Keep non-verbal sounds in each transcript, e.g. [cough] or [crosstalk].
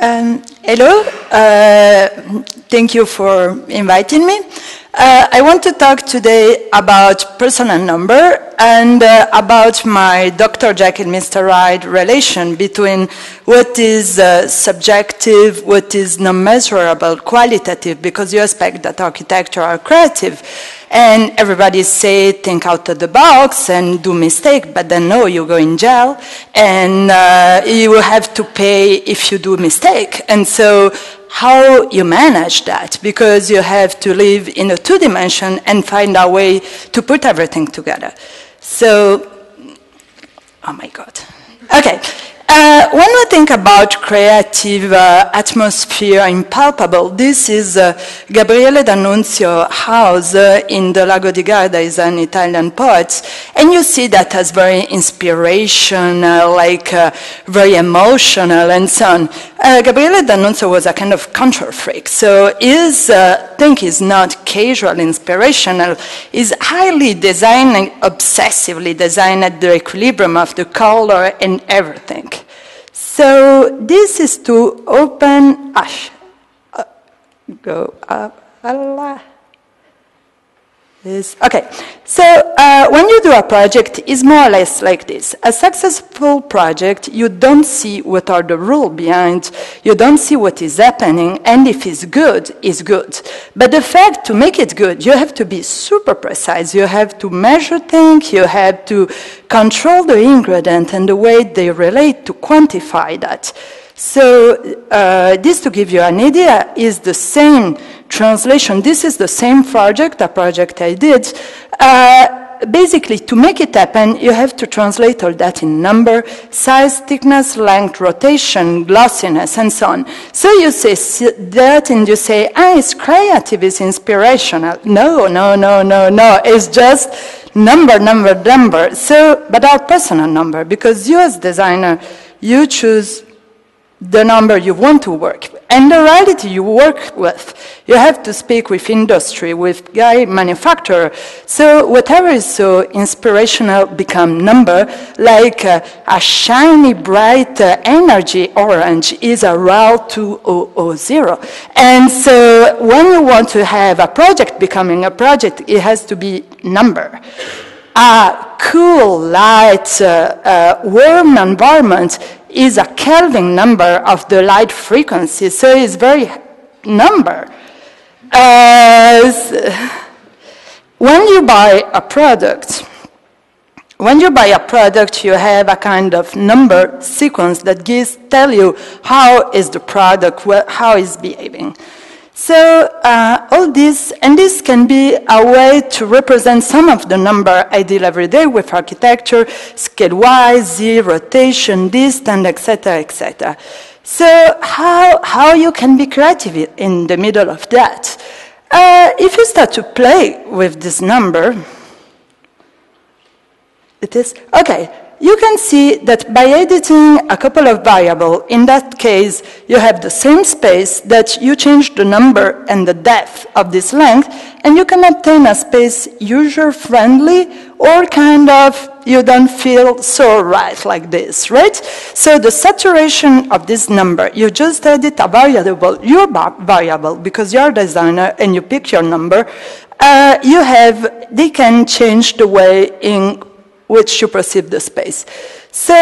Um, hello, uh, thank you for inviting me. Uh, I want to talk today about personal number and uh, about my Dr. Jekyll and Mr. Hyde relation between what is uh, subjective, what is non-measurable, qualitative, because you expect that architecture are creative. And everybody say, think out of the box and do mistake, but then no, you go in jail and uh, you will have to pay if you do mistake. And so how you manage that because you have to live in a two dimension and find a way to put everything together. So, oh my God. Okay. Uh, when we think about creative uh, atmosphere impalpable, this is uh, Gabriele D'Annunzio house uh, in the Lago di Garda, is an Italian poet, and you see that as very inspirational, like uh, very emotional and so on. Uh, Gabriele D'Annunzio was a kind of control freak, so his thing is not casual inspirational, is highly designed, obsessively designed the equilibrium of the color and everything. So this is to open, ash, uh, go up, Allah. Okay, so uh, when you do a project, it's more or less like this. A successful project, you don't see what are the rules behind, you don't see what is happening, and if it's good, it's good. But the fact to make it good, you have to be super precise. You have to measure things, you have to control the ingredient and the way they relate to quantify that. So uh, this, to give you an idea, is the same translation. This is the same project, a project I did. Uh, basically, to make it happen, you have to translate all that in number, size, thickness, length, rotation, glossiness, and so on. So you say that and you say, ah, it's creative, it's inspirational. No, no, no, no, no. It's just number, number, number. So, but our personal number, because you as designer, you choose the number you want to work and the reality you work with. You have to speak with industry, with guy manufacturer. So whatever is so inspirational become number, like uh, a shiny, bright uh, energy orange is a RAL 2000. And so when you want to have a project becoming a project, it has to be number a cool, light, uh, uh, warm environment is a Kelvin number of the light frequency, so it's very number. when you buy a product, when you buy a product, you have a kind of number sequence that gives tell you how is the product, how is behaving. So uh, all this, and this can be a way to represent some of the number I deal every day with architecture, scale Y, Z, rotation, distance, etc., etc. So how, how you can be creative in the middle of that? Uh, if you start to play with this number, it is, okay, you can see that by editing a couple of variables, in that case, you have the same space that you change the number and the depth of this length, and you can obtain a space user-friendly or kind of you don't feel so right like this, right? So the saturation of this number, you just edit a variable, your variable, because you're a designer and you pick your number, uh, you have, they can change the way in which you perceive the space. So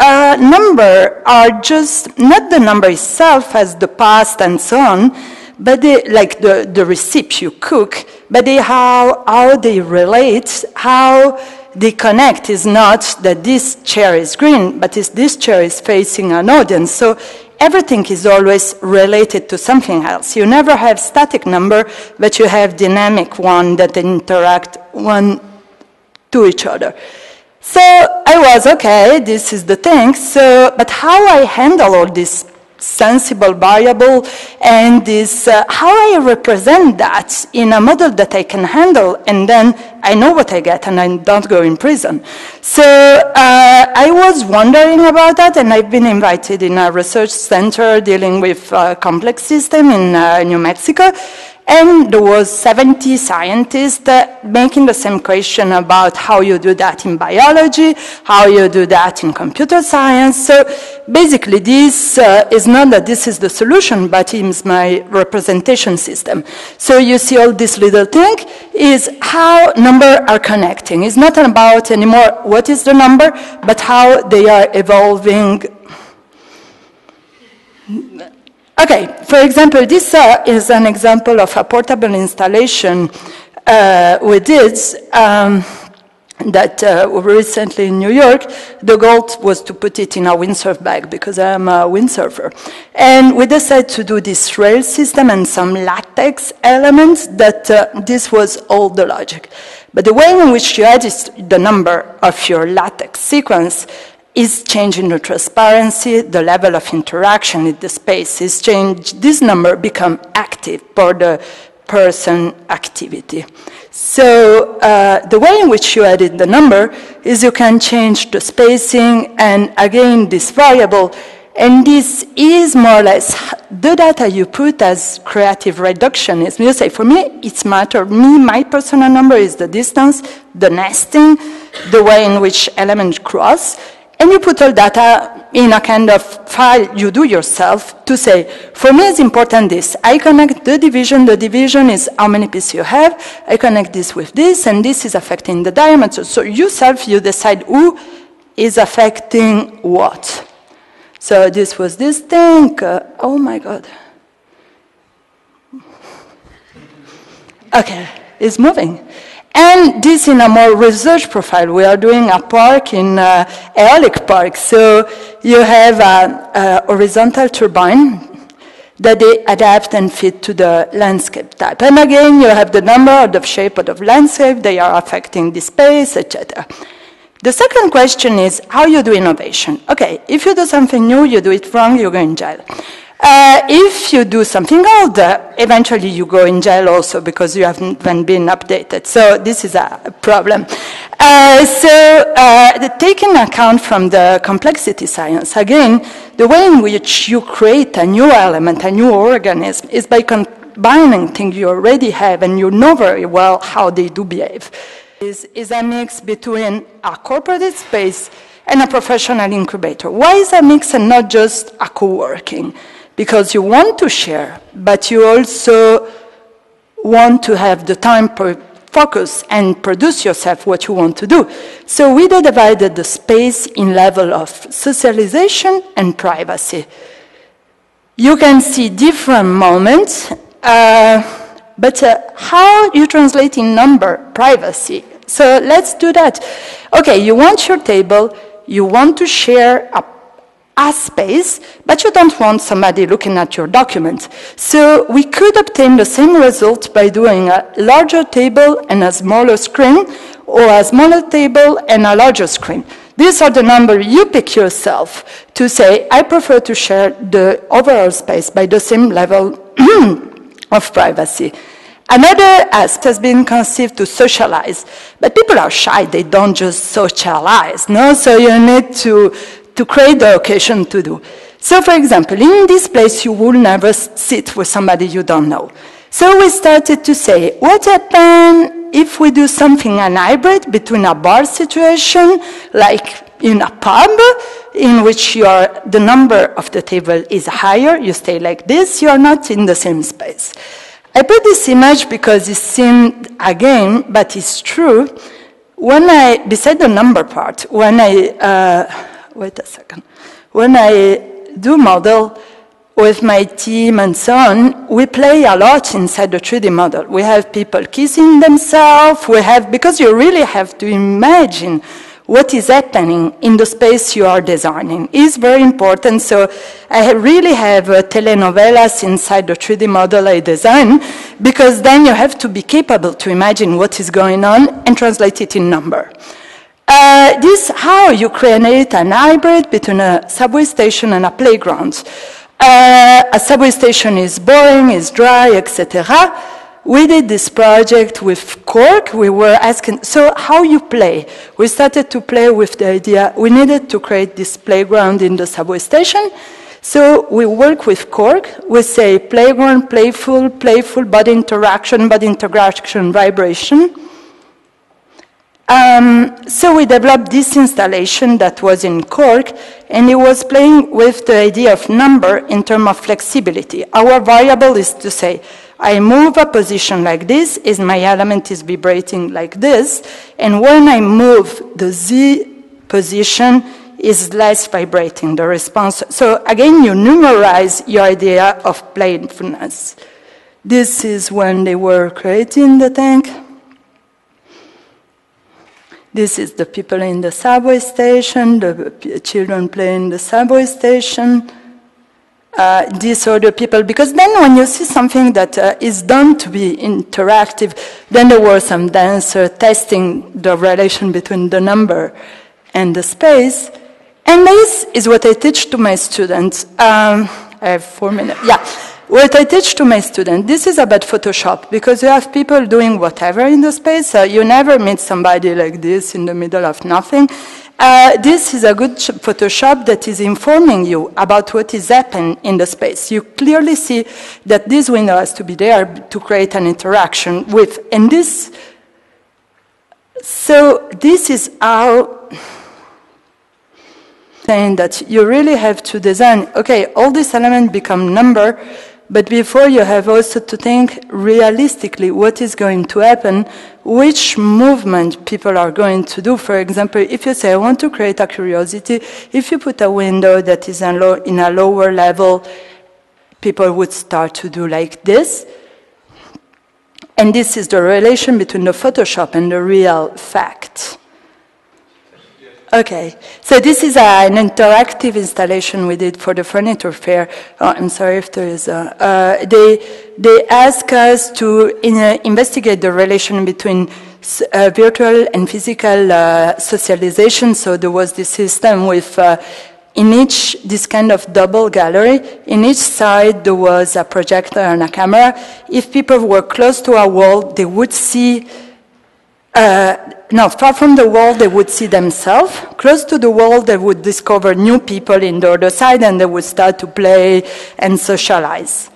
uh, number are just not the number itself as the past and so on, but they, like the, the recipe you cook, but they how, how they relate, how they connect is not that this chair is green, but is this chair is facing an audience. So everything is always related to something else. You never have static number, but you have dynamic one that interact one to each other. So I was, okay, this is the thing. So, but how I handle all this sensible variable and this, uh, how I represent that in a model that I can handle and then I know what I get and I don't go in prison. So uh, I was wondering about that and I've been invited in a research center dealing with a complex system in uh, New Mexico And there was 70 scientists making the same question about how you do that in biology, how you do that in computer science. So basically this uh, is not that this is the solution, but it's my representation system. So you see all this little thing is how numbers are connecting. It's not about anymore what is the number, but how they are evolving Okay, for example, this uh, is an example of a portable installation uh, we did um, that uh, recently in New York. The goal was to put it in a windsurf bag because I'm a windsurfer. And we decided to do this rail system and some latex elements that uh, this was all the logic. But the way in which you add the number of your latex sequence is changing the transparency, the level of interaction in the space is changed. This number become active for the person activity. So uh, the way in which you edit the number is you can change the spacing and again this variable and this is more or less the data you put as creative reductionism. You say, for me, it's matter. Me, my personal number is the distance, the nesting, the way in which elements cross. And you put all data in a kind of file you do yourself to say, for me it's important this. I connect the division, the division is how many pieces you have, I connect this with this, and this is affecting the diameter. So yourself, you decide who is affecting what. So this was this thing. Uh, oh my God. Okay, it's moving. And this in a more research profile. We are doing a park in uh, Aeolic Park. So you have a, a, horizontal turbine that they adapt and fit to the landscape type. And again, you have the number the shape of the landscape. They are affecting the space, etc. The second question is how you do innovation. Okay, if you do something new, you do it wrong, you go in jail. Uh, if you do something old, uh, eventually you go in jail also because you haven't been updated. So this is a problem. Uh, so uh, taking account from the complexity science, again, the way in which you create a new element, a new organism, is by combining things you already have and you know very well how they do behave. Is, is a mix between a corporate space and a professional incubator. Why is a mix and not just a co-working? Because you want to share, but you also want to have the time to focus and produce yourself what you want to do. So we divided the space in level of socialization and privacy. You can see different moments, uh, but uh, how you translate in number privacy. So let's do that. Okay, you want your table, you want to share a a space, but you don't want somebody looking at your document. So we could obtain the same result by doing a larger table and a smaller screen, or a smaller table and a larger screen. These are the numbers you pick yourself to say, I prefer to share the overall space by the same level [clears throat] of privacy. Another aspect has been conceived to socialize, but people are shy, they don't just socialize, no? So you need to to create the occasion to do. So for example, in this place you will never sit with somebody you don't know. So we started to say, what happens if we do something an hybrid between a bar situation, like in a pub, in which your, the number of the table is higher, you stay like this, you are not in the same space. I put this image because it's seen again, but it's true. When I, beside the number part, when I, uh, wait a second. When I do model with my team and so on, we play a lot inside the 3D model. We have people kissing themselves. We have, because you really have to imagine what is happening in the space you are designing is very important. So I really have uh, telenovelas inside the 3D model I design because then you have to be capable to imagine what is going on and translate it in number. Uh, this how you create an hybrid between a subway station and a playground. Uh, a subway station is boring, is dry, etc. We did this project with Cork. We were asking, so how you play? We started to play with the idea, we needed to create this playground in the subway station. So we work with Cork. We say playground, playful, playful, body interaction, body interaction, vibration. Um, so we developed this installation that was in Cork, and it was playing with the idea of number in terms of flexibility. Our variable is to say, I move a position like this, is my element is vibrating like this, and when I move the Z position is less vibrating, the response. So again, you numerize your idea of playfulness. This is when they were creating the tank. This is the people in the subway station, the children playing the subway station. Uh, the people, because then when you see something that uh, is done to be interactive, then there were some dancer testing the relation between the number and the space. And this is what I teach to my students. Um, I have four minutes. Yeah. What I teach to my students, this is about Photoshop because you have people doing whatever in the space. Uh, you never meet somebody like this in the middle of nothing. Uh, this is a good Photoshop that is informing you about what is happening in the space. You clearly see that this window has to be there to create an interaction with, and this, so this is how saying that you really have to design, okay, all these elements become number, but before you have also to think realistically what is going to happen, which movement people are going to do. For example, if you say, I want to create a curiosity, if you put a window that is in a lower level, people would start to do like this. And this is the relation between the Photoshop and the real fact. Okay, so this is an interactive installation we did for the furniture fair. Oh, I'm sorry if there is a. Uh, they they ask us to in, uh, investigate the relation between uh, virtual and physical uh, socialization. So there was this system with. Uh, in each, this kind of double gallery, in each side there was a projector and a camera. If people were close to a wall, they would see uh, no, far from the wall, they would see themselves. Close to the wall, they would discover new people in the other side and they would start to play and socialize.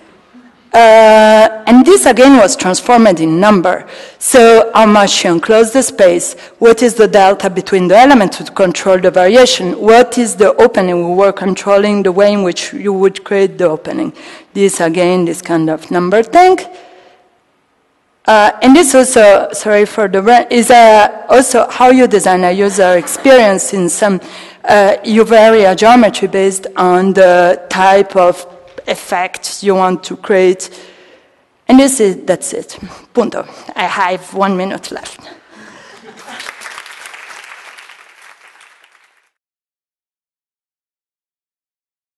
Uh, and this again was transformed in number. So how much you enclose the space, what is the delta between the elements to control the variation, what is the opening, we were controlling the way in which you would create the opening. This again, this kind of number tank. Uh, and this also, sorry for the is uh, also how you design a user experience in some uh, area geometry based on the type of effect you want to create. And this is, that's it. Punto. I have one minute left.